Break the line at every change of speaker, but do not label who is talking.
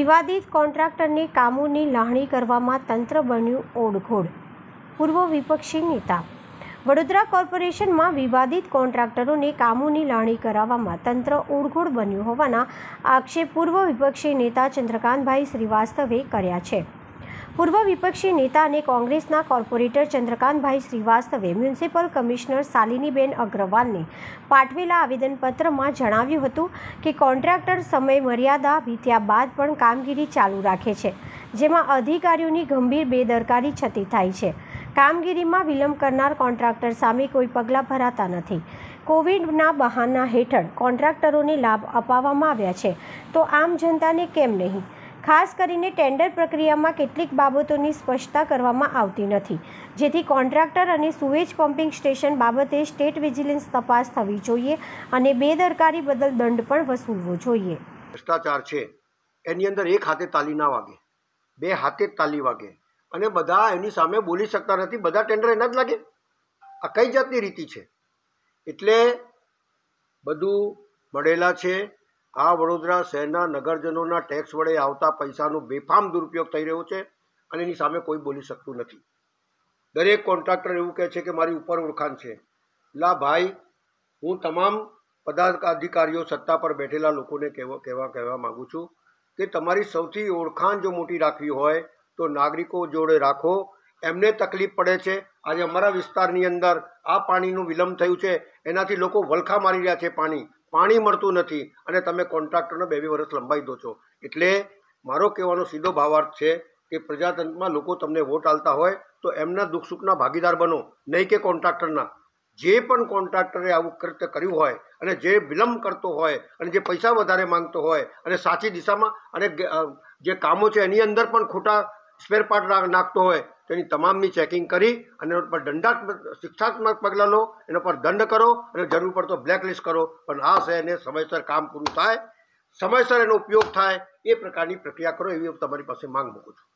વિવાદિત કોન્ટ્રાક્ટરની કામોની લાહણી કરવામાં તંત્ર બન્યું ઓડઘોડ. પૂર્વ વિપક્ષી નેતા. વડોદરા કોર્પોરેશનમાં વિવાદિત કોન્ટ્રાક્ટરોને કામોની લાહણી કરાવવામાં તંત્ર ઓળઘોડ બન્યું હોવાના આક્ષેપ પૂર્વ વિપક્ષી નેતા ચંદ્રકાંતભાઈ શ્રીવાસ્તવે કર્યા છે. પૂર્વ વિપક્ષી નેતા અને કોંગ્રેસના કોર્પોરેટર ચંદ્રકાંતભાઈ શ્રીવાસ્તવે મ્યુનિસિપલ કમિશનર શાલિનીબેન અગ્રવાલને પાઠવેલા આવેદનપત્રમાં જણાવ્યું હતું કે કોન્ટ્રાક્ટર સમય મર્યાદા વીત્યા બાદ પણ કામગીરી ચાલુ રાખે છે, જેમાં અધિકારીઓની ગંભીર બેદરકારી છતી થાય છે. કામગીરીમાં વિલંબ કરનાર કોન્ટ્રાક્ટર સામે કોઈ પગલાં ભરાતા નથી. કોવિડના બહાના હેઠળ કોન્ટ્રાક્ટરોને લાભ અપાવવામાં આવ્યા છે. તો આમ જનતાને કેમ નહીં? ખાસ કરીને ટેન્ડર પ્રક્રિયામાં કેટલીક બાબતોની સ્પષ્ટતા કરવામાં આવતી નથી. જેથી કોન્ટ્રાક્ટર અને સુએજ પમ્પિંગ સ્ટેશન બાબતે સ્ટેટ વિજિલન્સ તપાસ થવી જોઈએ અને બેદરકારી બદલ દંડ પણ વસૂલવો જોઈએ.
ભ્રષ્ટાચાર છે. એની અંદર એક હાથે તાલી ના વાગે, બે હાથે તાલી વાગે અને બધા એની સામે બોલી શકતા નથી. બધા ટેન્ડર એના જ લાગે. આ કઈ જાતની રીતિ છે? એટલે બધું મળેલા છે. આ વડોદરા શહેરના નગરજનોના ટેક્સ વડે આવતા પૈસાનો બેફામ દુરુપયોગ થઈ રહ્યો છે અને એની સામે કોઈ બોલી શકતું નથી. દરેક કોન્ટ્રાક્ટર એવું કહે છે કે મારી ઉપર ઓળખાણ છે. લા ભાઈ, હું તમામ પદાધિકારીઓ સત્તા પર બેઠેલા લોકોને કહેવા કહેવા કહેવા માગું છું કે તમારી સૌથી ઓળખાણ જો મોટી રાખવી હોય તો નાગરિકો જોડે રાખો. એમને તકલીફ પડે છે. આજે અમારા વિસ્તારની અંદર આ પાણીનું વિલંબ થયું છે. એનાથી લોકો વલખા મારી રહ્યા છે પાણી. પાણી મળતું નથી અને તમે કોન્ટ્રાક્ટરને બે બે વર્ષ લંબાઈ દો છો. એટલે મારો કહેવાનો સીધો ભાવાર્થ છે કે પ્રજાતંત્રમાં લોકો તમને વોટ આલતા હોય તો એમના દુઃખ સુખના ભાગીદાર બનો, નહીં કે કોન્ટ્રાક્ટરના. જે પણ કોન્ટ્રાક્ટરે આવું કૃત્ય કર્યું હોય અને જે વિલંબ કરતો હોય અને જે પૈસા વધારે માંગતો હોય અને સાચી દિશામાં અને જે કામો છે એની અંદર પણ ખોટા સ્પેર પાર્ટ નાખતો હોય, તેની તમામની ચેકિંગ કરી અને એના પર દંડાત્મક શિક્ષાત્મક પગલાં લો, એના પર દંડ કરો અને જરૂર પડતો બ્લેકલિસ્ટ કરો. પણ આ શહેરને સમયસર કામ પૂરું થાય. સમયસર એનો ઉપયોગ થાય. એ પ્રકારની પ્રક્રિયા કરો એવી તમારી પાસે માંગ મૂકું છું.